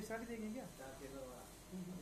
पैसा भी देंगे क्या?